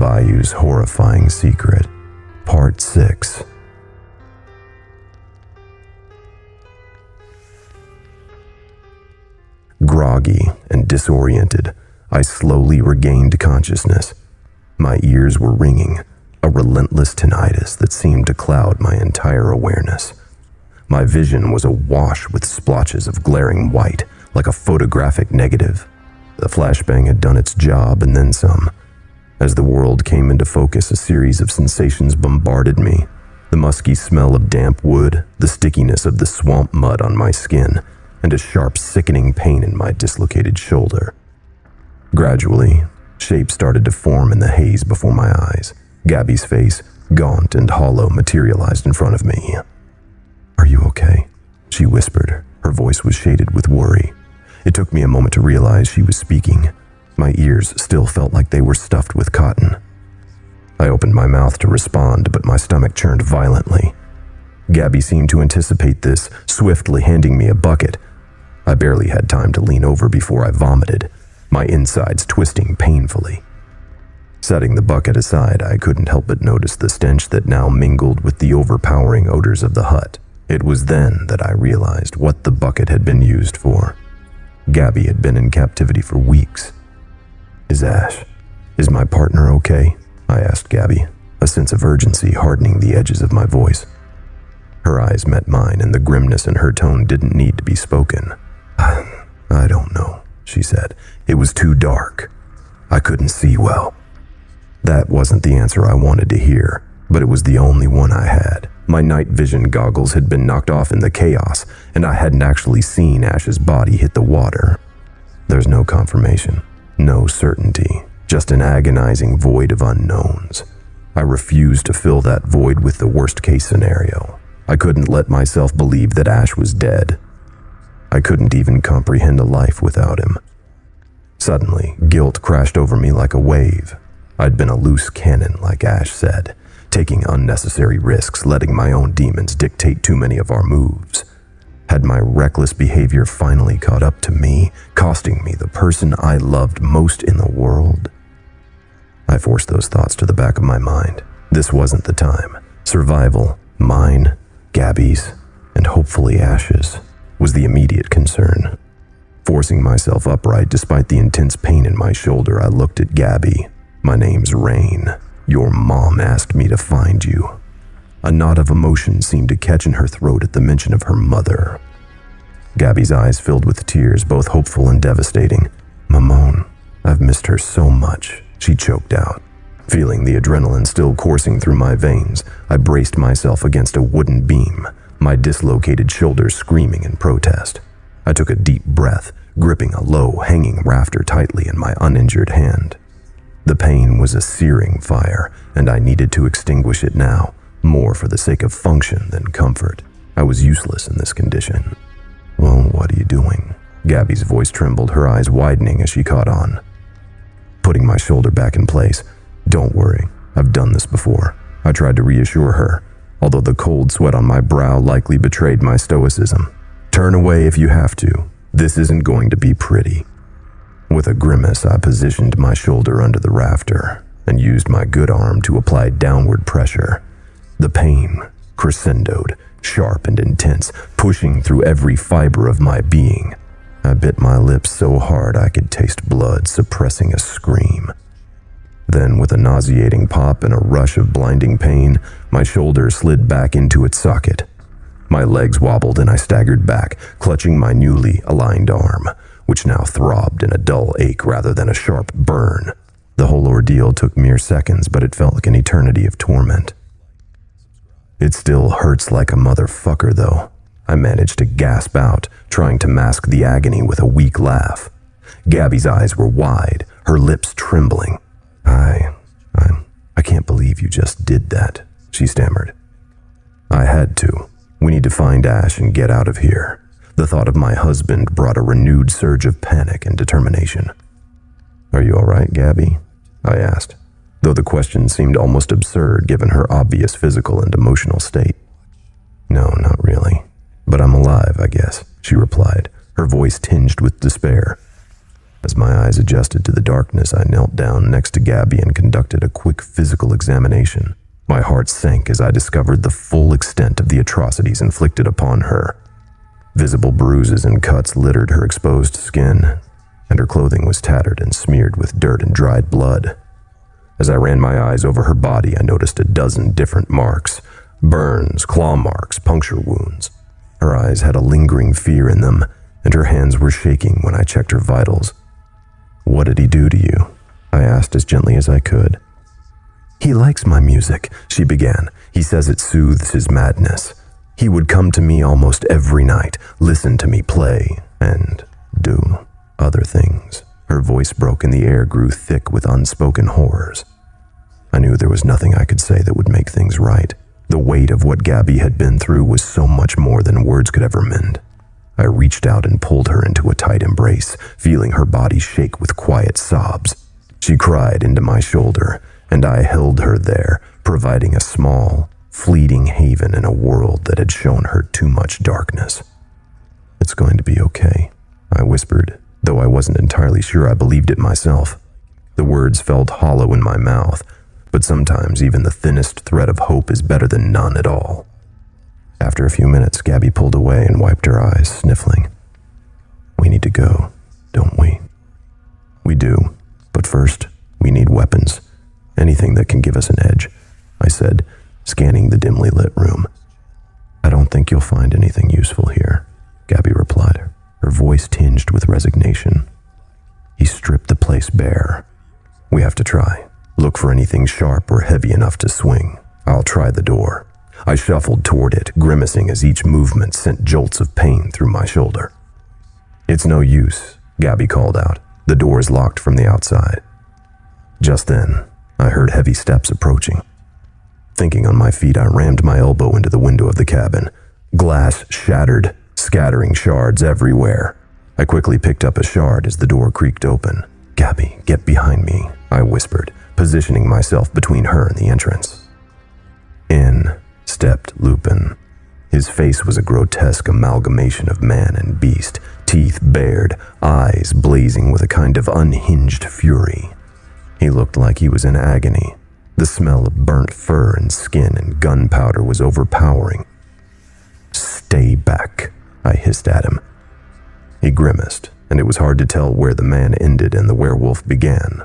Bayou's horrifying secret, Part 6. Groggy and disoriented, I slowly regained consciousness. My ears were ringing, a relentless tinnitus that seemed to cloud my entire awareness. My vision was awash with splotches of glaring white, like a photographic negative. The flashbang had done its job and then some. As the world came into focus, a series of sensations bombarded me. The musky smell of damp wood, the stickiness of the swamp mud on my skin, and a sharp, sickening pain in my dislocated shoulder. Gradually, shapes started to form in the haze before my eyes. Gabby's face, gaunt and hollow, materialized in front of me. Are you okay? She whispered. Her voice was shaded with worry. It took me a moment to realize she was speaking. My ears still felt like they were stuffed with cotton. I opened my mouth to respond, but my stomach churned violently. Gabby seemed to anticipate this, swiftly handing me a bucket. I barely had time to lean over before I vomited, my insides twisting painfully. Setting the bucket aside, I couldn't help but notice the stench that now mingled with the overpowering odors of the hut. It was then that I realized what the bucket had been used for. Gabby had been in captivity for weeks. Is Ash, is my partner okay? I asked Gabby, a sense of urgency hardening the edges of my voice. Her eyes met mine, and the grimness in her tone didn't need to be spoken. I don't know, she said. It was too dark. I couldn't see well. That wasn't the answer I wanted to hear, but it was the only one I had. My night vision goggles had been knocked off in the chaos, and I hadn't actually seen Ash's body hit the water. There's no confirmation, no certainty, just an agonizing void of unknowns. I refused to fill that void with the worst case scenario. I couldn't let myself believe that Ash was dead. I couldn't even comprehend a life without him. Suddenly, guilt crashed over me like a wave. I'd been a loose cannon, like Ash said, taking unnecessary risks, letting my own demons dictate too many of our moves. Had my reckless behavior finally caught up to me, costing me the person I loved most in the world? I forced those thoughts to the back of my mind. This wasn't the time. Survival, mine, Gabby's, and hopefully Ash's, was the immediate concern. Forcing myself upright despite the intense pain in my shoulder, I looked at Gabby. My name's Rain. Your mom asked me to find you. A knot of emotion seemed to catch in her throat at the mention of her mother. Gabby's eyes filled with tears, both hopeful and devastating. Maman, I've missed her so much, she choked out. Feeling the adrenaline still coursing through my veins, I braced myself against a wooden beam, my dislocated shoulders screaming in protest. I took a deep breath, gripping a low hanging rafter tightly in my uninjured hand. The pain was a searing fire, and I needed to extinguish it now, more for the sake of function than comfort. I was useless in this condition. Well, what are you doing? Gabby's voice trembled, her eyes widening as she caught on. Putting my shoulder back in place, don't worry, I've done this before. I tried to reassure her, although the cold sweat on my brow likely betrayed my stoicism. Turn away if you have to. This isn't going to be pretty. With a grimace, I positioned my shoulder under the rafter and used my good arm to apply downward pressure. The pain crescendoed, sharp and intense, pushing through every fiber of my being. I bit my lips so hard I could taste blood, suppressing a scream. Then, with a nauseating pop and a rush of blinding pain, my shoulder slid back into its socket. My legs wobbled and I staggered back, clutching my newly aligned arm, which now throbbed in a dull ache rather than a sharp burn. The whole ordeal took mere seconds, but it felt like an eternity of torment. It still hurts like a motherfucker, though. I managed to gasp out, trying to mask the agony with a weak laugh. Gabby's eyes were wide, her lips trembling. I, I, I can't believe you just did that, she stammered. I had to. We need to find Ash and get out of here. The thought of my husband brought a renewed surge of panic and determination. Are you all right, Gabby? I asked, though the question seemed almost absurd given her obvious physical and emotional state. No, not really. But I'm alive, I guess, she replied, her voice tinged with despair. As my eyes adjusted to the darkness, I knelt down next to Gabby and conducted a quick physical examination. My heart sank as I discovered the full extent of the atrocities inflicted upon her. Visible bruises and cuts littered her exposed skin, and her clothing was tattered and smeared with dirt and dried blood. As I ran my eyes over her body, I noticed a dozen different marks burns, claw marks, puncture wounds. Her eyes had a lingering fear in them, and her hands were shaking when I checked her vitals. What did he do to you? I asked as gently as I could. He likes my music, she began. He says it soothes his madness. He would come to me almost every night, listen to me play, and do other things. Her voice broke and the air grew thick with unspoken horrors. I knew there was nothing I could say that would make things right. The weight of what Gabby had been through was so much more than words could ever mend. I reached out and pulled her into a tight embrace, feeling her body shake with quiet sobs. She cried into my shoulder, and I held her there, providing a small, fleeting haven in a world that had shown her too much darkness. It's going to be okay, I whispered, though I wasn't entirely sure I believed it myself. The words felt hollow in my mouth, but sometimes even the thinnest thread of hope is better than none at all. After a few minutes, Gabby pulled away and wiped her eyes, sniffling. We need to go, don't we? We do, but first, we need weapons. Anything that can give us an edge, I said, scanning the dimly lit room. I don't think you'll find anything useful here, Gabby replied, her voice tinged with resignation. He stripped the place bare. We have to try. Look for anything sharp or heavy enough to swing. I'll try the door. I shuffled toward it, grimacing as each movement sent jolts of pain through my shoulder. It's no use, Gabby called out. The door is locked from the outside. Just then, I heard heavy steps approaching. Thinking on my feet, I rammed my elbow into the window of the cabin. Glass shattered, scattering shards everywhere. I quickly picked up a shard as the door creaked open. Gabby, get behind me, I whispered, positioning myself between her and the entrance. In stepped Lupin. His face was a grotesque amalgamation of man and beast, teeth bared, eyes blazing with a kind of unhinged fury. He looked like he was in agony. The smell of burnt fur and skin and gunpowder was overpowering. Stay back, I hissed at him. He grimaced, and it was hard to tell where the man ended and the werewolf began.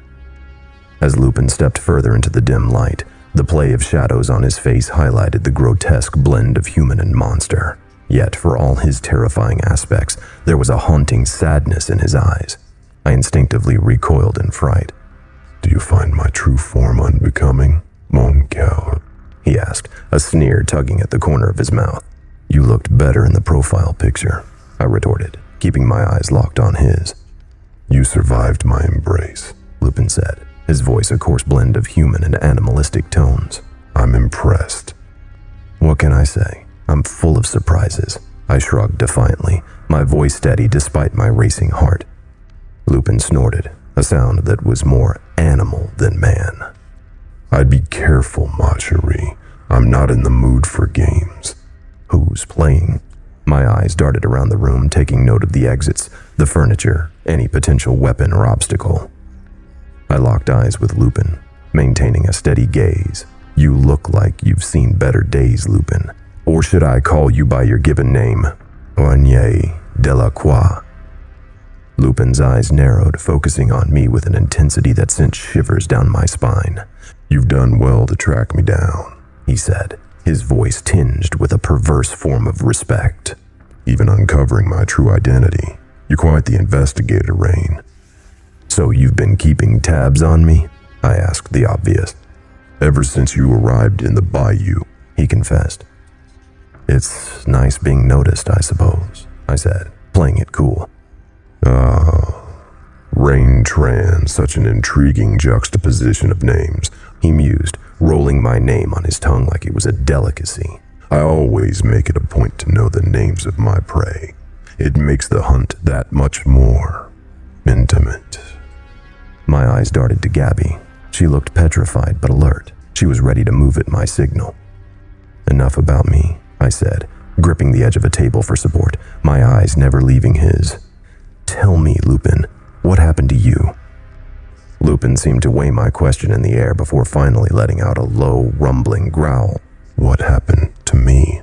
As Lupin stepped further into the dim light, the play of shadows on his face highlighted the grotesque blend of human and monster. Yet, for all his terrifying aspects, there was a haunting sadness in his eyes. I instinctively recoiled in fright. Do you find my true form unbecoming, mon coeur? He asked, a sneer tugging at the corner of his mouth. You looked better in the profile picture, I retorted, keeping my eyes locked on his. You survived my embrace, Lupin said his voice a coarse blend of human and animalistic tones. I'm impressed. What can I say? I'm full of surprises. I shrugged defiantly, my voice steady despite my racing heart. Lupin snorted, a sound that was more animal than man. I'd be careful, ma chérie. I'm not in the mood for games. Who's playing? My eyes darted around the room, taking note of the exits, the furniture, any potential weapon or obstacle. I locked eyes with Lupin, maintaining a steady gaze. You look like you've seen better days, Lupin. Or should I call you by your given name, Oignet Delacroix? Lupin's eyes narrowed, focusing on me with an intensity that sent shivers down my spine. You've done well to track me down, he said, his voice tinged with a perverse form of respect. Even uncovering my true identity. You're quite the investigator, Rain. So you've been keeping tabs on me? I asked the obvious. Ever since you arrived in the bayou, he confessed. It's nice being noticed, I suppose, I said, playing it cool. Ah, Rain Tran, such an intriguing juxtaposition of names, he mused, rolling my name on his tongue like it was a delicacy. I always make it a point to know the names of my prey. It makes the hunt that much more intimate. My eyes darted to Gabby. She looked petrified but alert. She was ready to move at my signal. Enough about me, I said, gripping the edge of a table for support, my eyes never leaving his. Tell me, Lupin, What happened to you? Lupin seemed to weigh my question in the air before finally letting out a low, rumbling growl. What happened to me?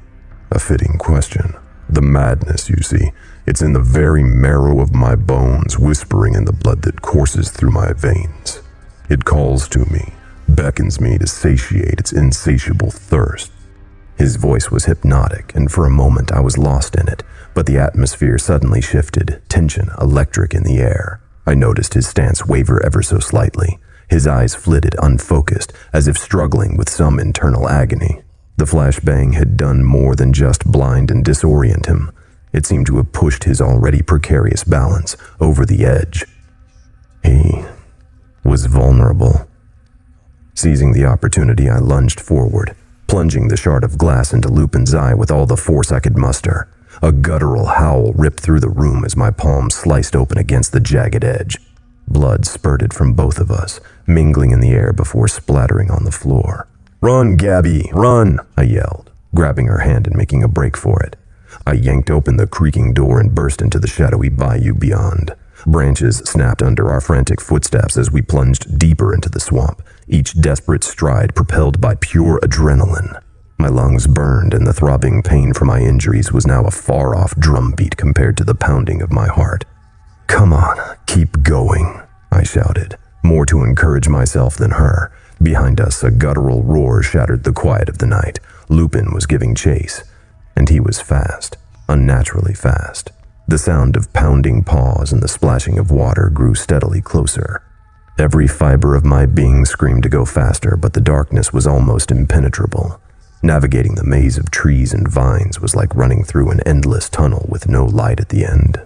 A fitting question. The madness, you see. It's in the very marrow of my bones, whispering in the blood that courses through my veins. It calls to me, beckons me to satiate its insatiable thirst. His voice was hypnotic, and for a moment I was lost in it, but the atmosphere suddenly shifted, tension electric in the air. I noticed his stance waver ever so slightly. His eyes flitted, unfocused, as if struggling with some internal agony. The flashbang had done more than just blind and disorient him. It seemed to have pushed his already precarious balance over the edge. He was vulnerable. Seizing the opportunity, I lunged forward, plunging the shard of glass into Lupin's eye with all the force I could muster. A guttural howl ripped through the room as my palm sliced open against the jagged edge. Blood spurted from both of us, mingling in the air before splattering on the floor. Run, Gabby, run, I yelled, grabbing her hand and making a break for it. I yanked open the creaking door and burst into the shadowy bayou beyond. Branches snapped under our frantic footsteps as we plunged deeper into the swamp, each desperate stride propelled by pure adrenaline. My lungs burned, and the throbbing pain from my injuries was now a far off drumbeat compared to the pounding of my heart. Come on, keep going, I shouted, more to encourage myself than her. Behind us, a guttural roar shattered the quiet of the night. Lupin was giving chase, and he was fast, unnaturally fast. The sound of pounding paws and the splashing of water grew steadily closer. Every fiber of my being screamed to go faster, but the darkness was almost impenetrable. Navigating the maze of trees and vines was like running through an endless tunnel with no light at the end.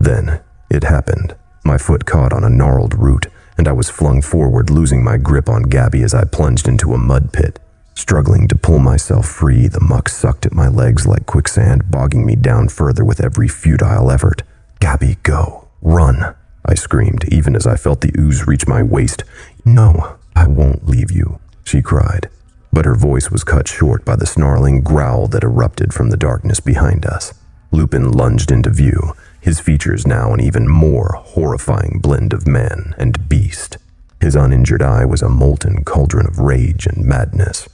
Then, it happened. My foot caught on a gnarled root, and I was flung forward, losing my grip on Gabby as I plunged into a mud pit. Struggling to pull myself free, the muck sucked at my legs like quicksand, bogging me down further with every futile effort. Gabby, go. Run. I screamed, even as I felt the ooze reach my waist. No, I won't leave you, she cried but her voice was cut short by the snarling growl that erupted from the darkness behind us. Lupin lunged into view, his features now an even more horrifying blend of man and beast. His uninjured eye was a molten cauldron of rage and madness.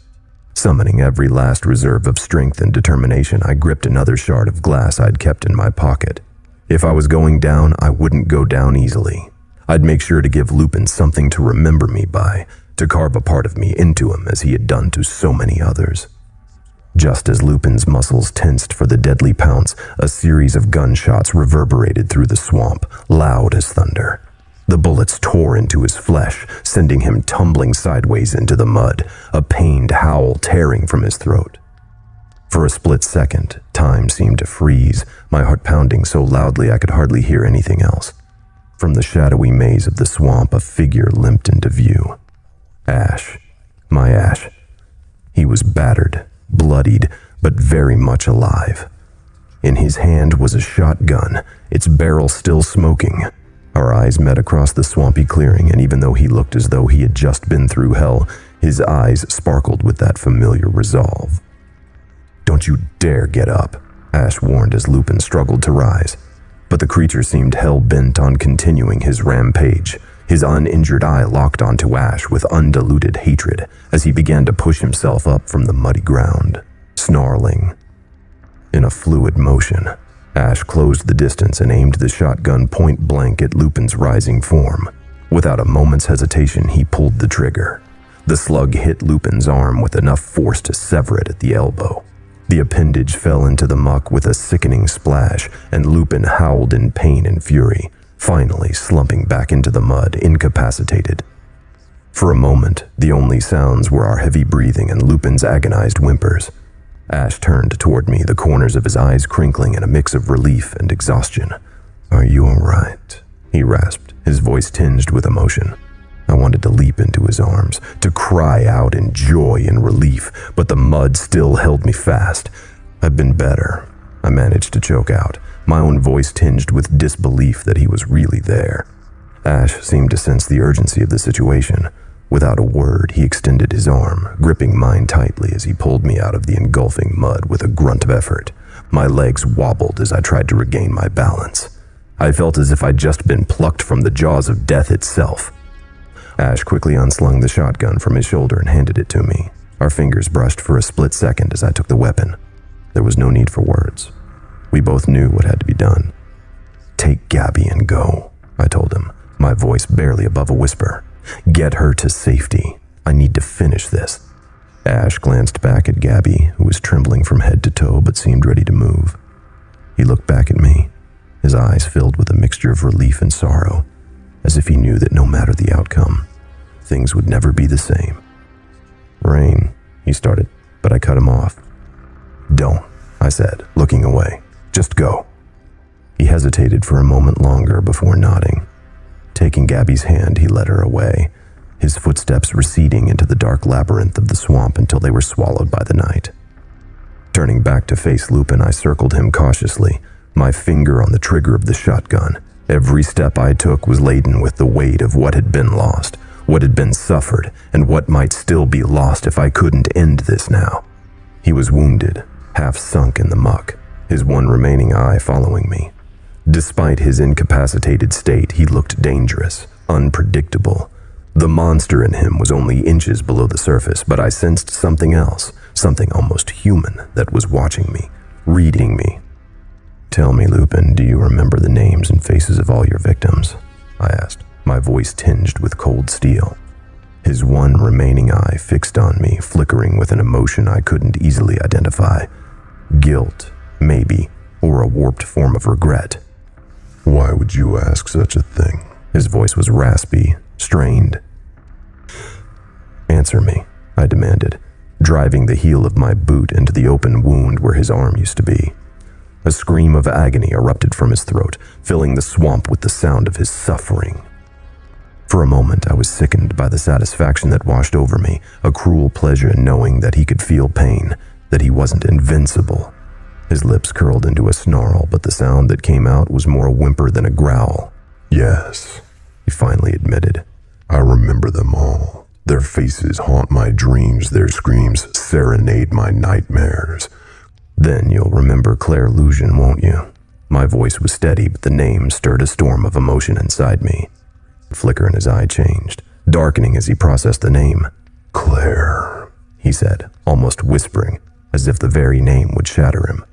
Summoning every last reserve of strength and determination, I gripped another shard of glass I'd kept in my pocket. If I was going down, I wouldn't go down easily. I'd make sure to give Lupin something to remember me by, to carve a part of me into him as he had done to so many others. Just as Lupin's muscles tensed for the deadly pounce, a series of gunshots reverberated through the swamp, loud as thunder. The bullets tore into his flesh, sending him tumbling sideways into the mud, a pained howl tearing from his throat. For a split second, time seemed to freeze, my heart pounding so loudly I could hardly hear anything else. From the shadowy maze of the swamp, a figure limped into view. Ash. My Ash. He was battered, bloodied, but very much alive. In his hand was a shotgun, its barrel still smoking. Our eyes met across the swampy clearing, and even though he looked as though he had just been through hell, his eyes sparkled with that familiar resolve. Don't you dare get up, Ash warned as Lupin struggled to rise. But the creature seemed hell bent on continuing his rampage his uninjured eye locked onto Ash with undiluted hatred as he began to push himself up from the muddy ground, snarling. In a fluid motion, Ash closed the distance and aimed the shotgun point blank at Lupin's rising form. Without a moment's hesitation, he pulled the trigger. The slug hit Lupin's arm with enough force to sever it at the elbow. The appendage fell into the muck with a sickening splash, and Lupin howled in pain and fury, finally slumping back into the mud, incapacitated. For a moment, the only sounds were our heavy breathing and Lupin's agonized whimpers. Ash turned toward me, the corners of his eyes crinkling in a mix of relief and exhaustion. Are you all right? He rasped, his voice tinged with emotion. I wanted to leap into his arms, to cry out in joy and relief, but the mud still held me fast. I've been better, I managed to choke out, my own voice tinged with disbelief that he was really there. Ash seemed to sense the urgency of the situation. Without a word, he extended his arm, gripping mine tightly as he pulled me out of the engulfing mud with a grunt of effort. My legs wobbled as I tried to regain my balance. I felt as if I'd just been plucked from the jaws of death itself. Ash quickly unslung the shotgun from his shoulder and handed it to me. Our fingers brushed for a split second as I took the weapon. There was no need for words. We both knew what had to be done. Take Gabby and go, I told him, my voice barely above a whisper. Get her to safety. I need to finish this. Ash glanced back at Gabby, who was trembling from head to toe but seemed ready to move. He looked back at me, his eyes filled with a mixture of relief and sorrow, as if he knew that no matter the outcome, things would never be the same. Rain, he started, but I cut him off. Don't, I said, looking away. Just go. He hesitated for a moment longer before nodding. Taking Gabby's hand, he led her away, his footsteps receding into the dark labyrinth of the swamp until they were swallowed by the night. Turning back to face Lupin, I circled him cautiously, my finger on the trigger of the shotgun. Every step I took was laden with the weight of what had been lost, what had been suffered, and what might still be lost if I couldn't end this now. He was wounded, half sunk in the muck, his one remaining eye following me. Despite his incapacitated state, he looked dangerous, unpredictable, the monster in him was only inches below the surface, but I sensed something else, something almost human, that was watching me, reading me. Tell me, Lupin, do you remember the names and faces of all your victims? I asked, my voice tinged with cold steel. His one remaining eye fixed on me, flickering with an emotion I couldn't easily identify. Guilt, maybe, or a warped form of regret. Why would you ask such a thing? His voice was raspy, strained. Answer me, I demanded, driving the heel of my boot into the open wound where his arm used to be. A scream of agony erupted from his throat, filling the swamp with the sound of his suffering. For a moment, I was sickened by the satisfaction that washed over me, a cruel pleasure in knowing that he could feel pain, that he wasn't invincible. His lips curled into a snarl, but the sound that came out was more a whimper than a growl. Yes, he finally admitted. I remember them all. Their faces haunt my dreams, their screams serenade my nightmares. Then you'll remember Claire Lusion, won't you? My voice was steady, but the name stirred a storm of emotion inside me. The flicker in his eye changed, darkening as he processed the name. Claire, he said, almost whispering, as if the very name would shatter him.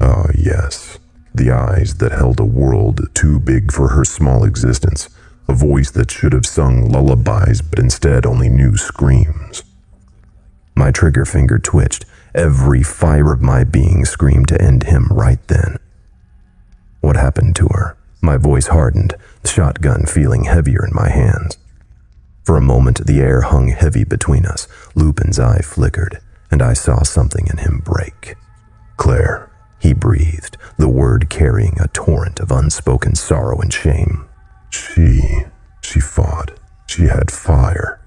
Ah, yes. The eyes that held a world too big for her small existence a voice that should have sung lullabies but instead only knew screams. My trigger finger twitched. Every fiber of my being screamed to end him right then. What happened to her? My voice hardened, the shotgun feeling heavier in my hands. For a moment, the air hung heavy between us. Lupin's eye flickered, and I saw something in him break. Claire, he breathed, the word carrying a torrent of unspoken sorrow and shame. She, she fought. She had fire.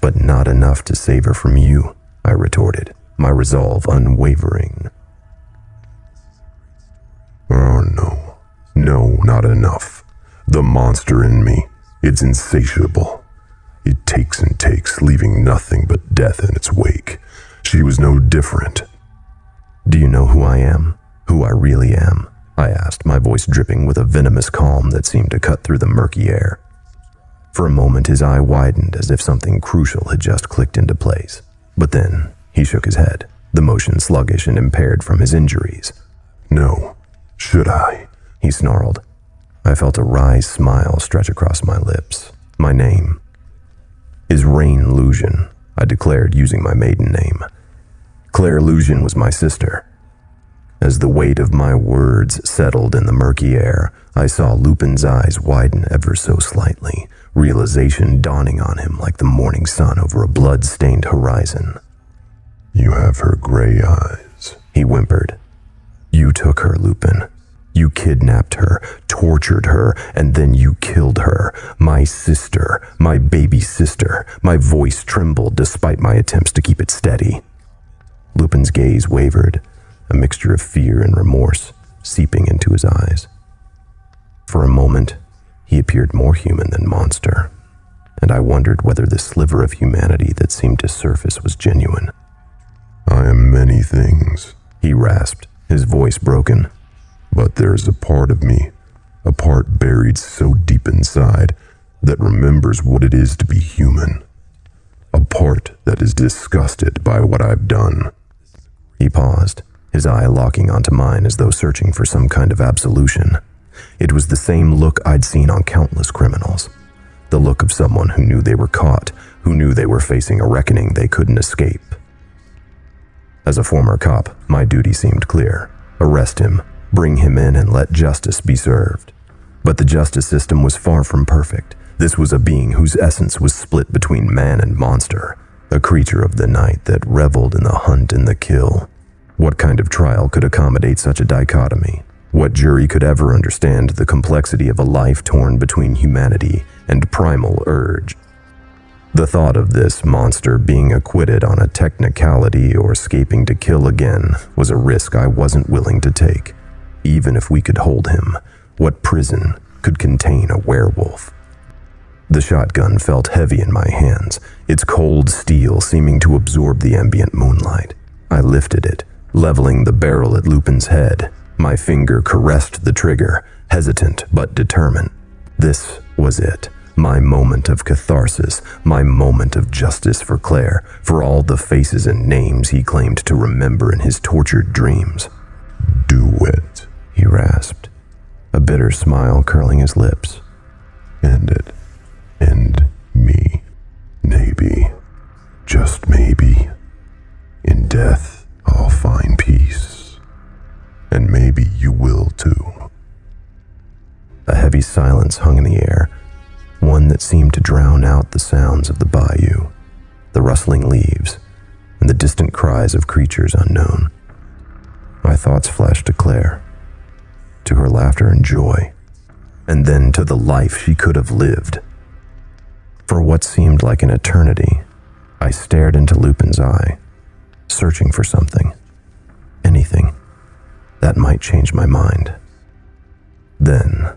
But not enough to save her from you, I retorted, my resolve unwavering. Oh no. No, not enough. The monster in me, it's insatiable. It takes and takes, leaving nothing but death in its wake. She was no different. Do you know who I am? Who I really am? I asked, my voice dripping with a venomous calm that seemed to cut through the murky air. For a moment, his eye widened as if something crucial had just clicked into place. But then, he shook his head, the motion sluggish and impaired from his injuries. No. Should I? He snarled. I felt a wry smile stretch across my lips. My name is Rain Lusion, I declared using my maiden name. Claire Lusion was my sister, as the weight of my words settled in the murky air, I saw Lupin's eyes widen ever so slightly, realization dawning on him like the morning sun over a blood-stained horizon. You have her gray eyes, he whimpered. You took her, Lupin. You kidnapped her, tortured her, and then you killed her. My sister, my baby sister. My voice trembled despite my attempts to keep it steady. Lupin's gaze wavered, a mixture of fear and remorse seeping into his eyes. For a moment, he appeared more human than monster, and I wondered whether the sliver of humanity that seemed to surface was genuine. I am many things, he rasped, his voice broken. But there's a part of me a part buried so deep inside that remembers what it is to be human, a part that is disgusted by what I've done. He paused, his eye locking onto mine as though searching for some kind of absolution. It was the same look I'd seen on countless criminals. The look of someone who knew they were caught, who knew they were facing a reckoning they couldn't escape. As a former cop, my duty seemed clear. Arrest him, bring him in, and let justice be served. But the justice system was far from perfect. This was a being whose essence was split between man and monster, a creature of the night that reveled in the hunt and the kill. What kind of trial could accommodate such a dichotomy? What jury could ever understand the complexity of a life torn between humanity and primal urge? The thought of this monster being acquitted on a technicality or escaping to kill again was a risk I wasn't willing to take. Even if we could hold him, what prison could contain a werewolf? The shotgun felt heavy in my hands, its cold steel seeming to absorb the ambient moonlight. I lifted it, leveling the barrel at Lupin's head. My finger caressed the trigger, hesitant but determined. This was it my moment of catharsis, my moment of justice for Claire, for all the faces and names he claimed to remember in his tortured dreams. Do it, he rasped, a bitter smile curling his lips. End it. End me. Maybe. Just maybe. In death, I'll find peace. And maybe you will too. A heavy silence hung in the air one that seemed to drown out the sounds of the bayou, the rustling leaves, and the distant cries of creatures unknown. My thoughts flashed to Claire, to her laughter and joy, and then to the life she could have lived. For what seemed like an eternity, I stared into Lupin's eye, searching for something, anything, that might change my mind. Then,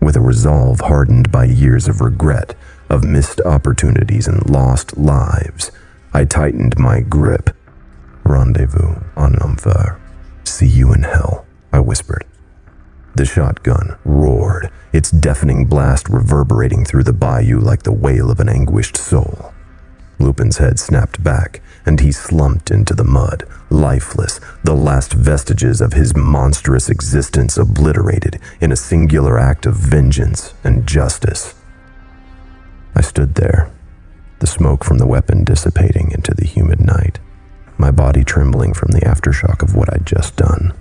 with a resolve hardened by years of regret, of missed opportunities and lost lives. I tightened my grip. Rendezvous en enfer. See you in hell, I whispered. The shotgun roared, its deafening blast reverberating through the bayou like the wail of an anguished soul. Lupin's head snapped back, and he slumped into the mud, lifeless, the last vestiges of his monstrous existence obliterated in a singular act of vengeance and justice. I stood there, the smoke from the weapon dissipating into the humid night, my body trembling from the aftershock of what I'd just done.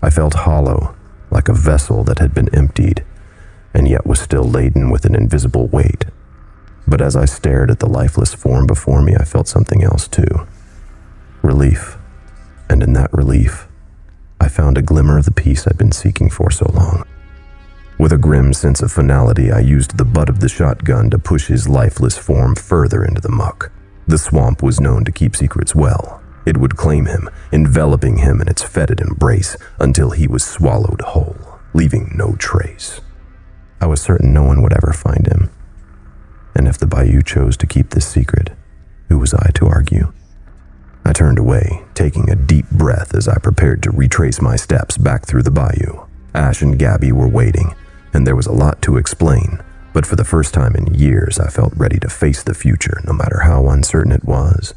I felt hollow, like a vessel that had been emptied, and yet was still laden with an invisible weight but as I stared at the lifeless form before me, I felt something else too relief. And in that relief, I found a glimmer of the peace I'd been seeking for so long. With a grim sense of finality, I used the butt of the shotgun to push his lifeless form further into the muck. The swamp was known to keep secrets well. It would claim him, enveloping him in its fetid embrace until he was swallowed whole, leaving no trace. I was certain no one would ever find him, and if the Bayou chose to keep this secret, who was I to argue? I turned away, taking a deep breath as I prepared to retrace my steps back through the bayou. Ash and Gabby were waiting, and there was a lot to explain, but for the first time in years, I felt ready to face the future, no matter how uncertain it was.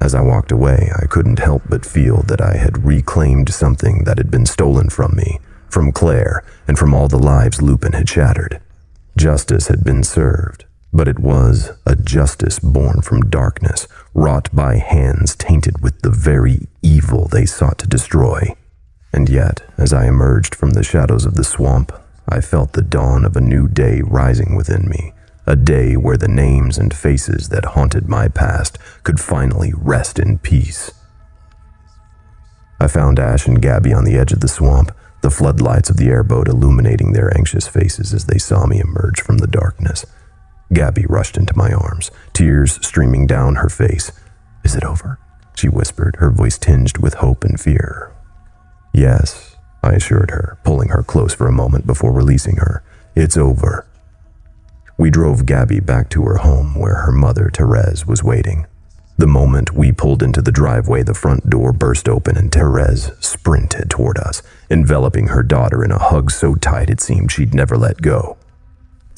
As I walked away, I couldn't help but feel that I had reclaimed something that had been stolen from me, from Claire, and from all the lives Lupin had shattered. Justice had been served, but it was a justice born from darkness, wrought by hands tainted with the very evil they sought to destroy. And yet, as I emerged from the shadows of the swamp, I felt the dawn of a new day rising within me, a day where the names and faces that haunted my past could finally rest in peace. I found Ash and Gabby on the edge of the swamp, the floodlights of the airboat illuminating their anxious faces as they saw me emerge from the darkness. Gabby rushed into my arms, tears streaming down her face. Is it over? She whispered, her voice tinged with hope and fear. Yes, I assured her, pulling her close for a moment before releasing her. It's over. We drove Gabby back to her home where her mother, Therese, was waiting. The moment we pulled into the driveway, the front door burst open and Therese sprinted toward us, enveloping her daughter in a hug so tight it seemed she'd never let go.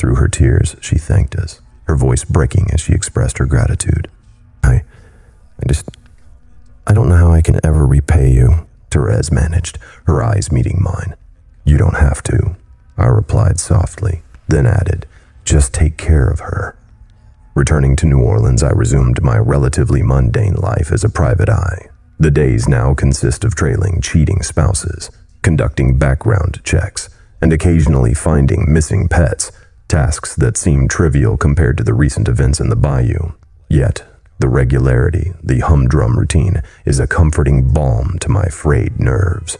Through her tears, she thanked us, her voice breaking as she expressed her gratitude. I. I just. I don't know how I can ever repay you, Therese managed, her eyes meeting mine. You don't have to, I replied softly, then added, just take care of her. Returning to New Orleans, I resumed my relatively mundane life as a private eye. The days now consist of trailing cheating spouses, conducting background checks, and occasionally finding missing pets, tasks that seem trivial compared to the recent events in the bayou. Yet, the regularity, the humdrum routine, is a comforting balm to my frayed nerves.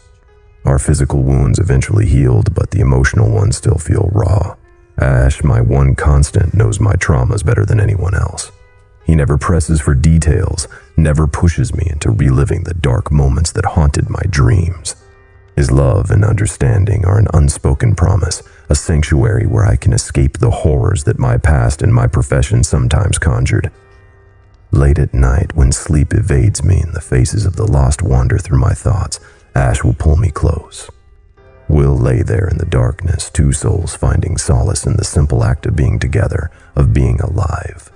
Our physical wounds eventually healed, but the emotional ones still feel raw. Ash, my one constant, knows my traumas better than anyone else. He never presses for details, never pushes me into reliving the dark moments that haunted my dreams. His love and understanding are an unspoken promise, a sanctuary where I can escape the horrors that my past and my profession sometimes conjured. Late at night, when sleep evades me and the faces of the lost wander through my thoughts, Ash will pull me close, We'll lay there in the darkness, two souls finding solace in the simple act of being together, of being alive.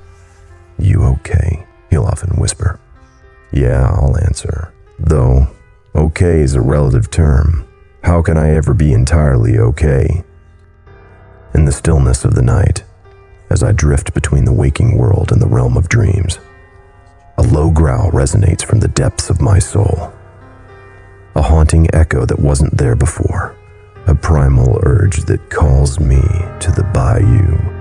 You okay? He'll often whisper. Yeah, I'll answer. Though, okay is a relative term. How can I ever be entirely okay? In the stillness of the night, as I drift between the waking world and the realm of dreams, a low growl resonates from the depths of my soul. A haunting echo that wasn't there before. A primal urge that calls me to the bayou